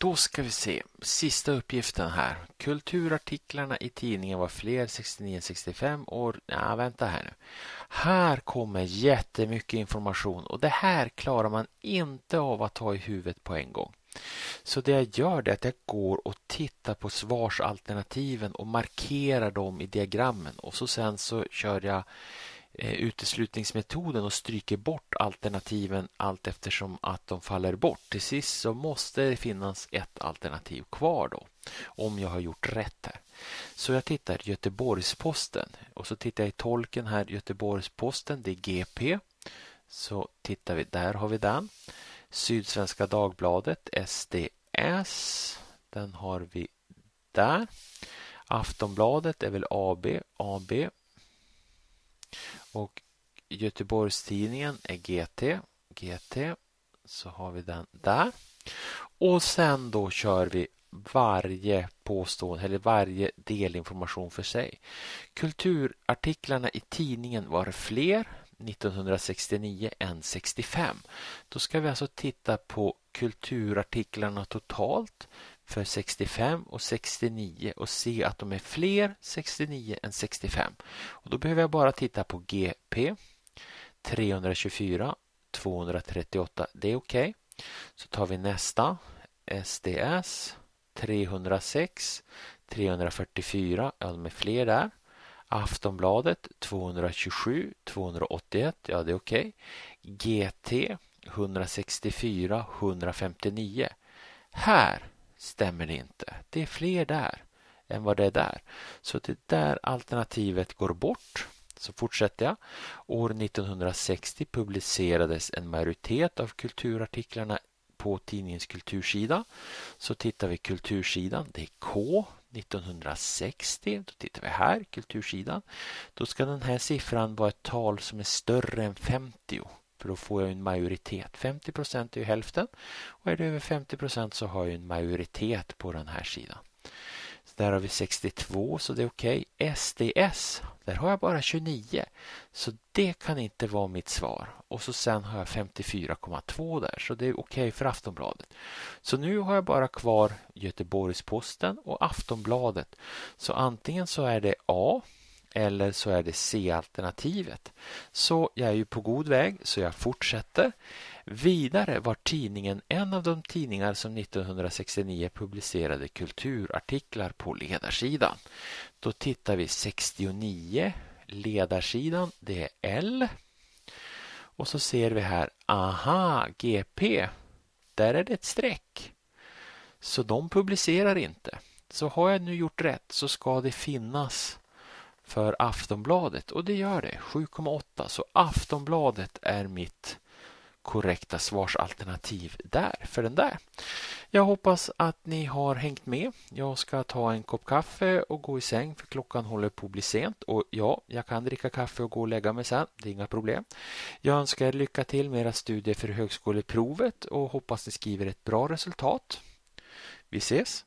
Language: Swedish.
Då ska vi se. Sista uppgiften här. Kulturartiklarna i tidningen var fler 69-65 år. Ja, vänta här nu. Här kommer jättemycket information och det här klarar man inte av att ta i huvudet på en gång. Så det jag gör är att jag går och tittar på svarsalternativen och markerar dem i diagrammen och så sen så kör jag Eh, uteslutningsmetoden och stryker bort alternativen allt eftersom att de faller bort. Till sist så måste det finnas ett alternativ kvar då om jag har gjort rätt här. Så jag tittar Göteborgsposten och så tittar jag i tolken här Göteborgsposten, det är GP. Så tittar vi, där har vi den. Sydsvenska Dagbladet, SDS. Den har vi där. Aftonbladet är väl AB, AB. Och Göteborgstidningen är GT, GT. Så har vi den där. Och sen då kör vi varje påstående eller varje delinformation för sig. Kulturartiklarna i tidningen var fler 1969 än 65. Då ska vi alltså titta på kulturartiklarna totalt för 65 och 69 och se att de är fler 69 än 65. Och då behöver jag bara titta på GP 324 238. Det är okej. Okay. Så tar vi nästa SDS 306 344. Ja, de är fler där. Aftonbladet 227 281, ja det är okej. Okay. GT 164 159. Här stämmer det inte. Det är fler där än vad det är där. Så det där alternativet går bort. Så fortsätter jag. År 1960 publicerades en majoritet av kulturartiklarna på tidningens kultursida. Så tittar vi kultursidan, det är K 1960. Då tittar vi här, kultursidan. Då ska den här siffran vara ett tal som är större än 50. För då får jag en majoritet. 50 procent är ju hälften. Och är det över 50 procent så har jag en majoritet på den här sidan. Så där har vi 62, så det är okej. Okay. SDS, där har jag bara 29. Så det kan inte vara mitt svar. Och så sen har jag 54,2 där, så det är okej okay för Aftonbladet. Så nu har jag bara kvar Göteborgs-Posten och Aftonbladet. Så antingen så är det A eller så är det C-alternativet. Så jag är ju på god väg, så jag fortsätter. Vidare var tidningen en av de tidningar som 1969 publicerade kulturartiklar på ledarsidan. Då tittar vi 69, ledarsidan, det är L. Och så ser vi här, aha, GP, där är det ett streck. Så de publicerar inte. Så har jag nu gjort rätt så ska det finnas för Aftonbladet och det gör det, 7,8. Så Aftonbladet är mitt korrekta svarsalternativ där för den där. Jag hoppas att ni har hängt med. Jag ska ta en kopp kaffe och gå i säng för klockan håller på att bli sent. Och ja, jag kan dricka kaffe och gå och lägga mig sen. Det är inga problem. Jag önskar er lycka till med era studier för högskoleprovet och hoppas ni skriver ett bra resultat. Vi ses!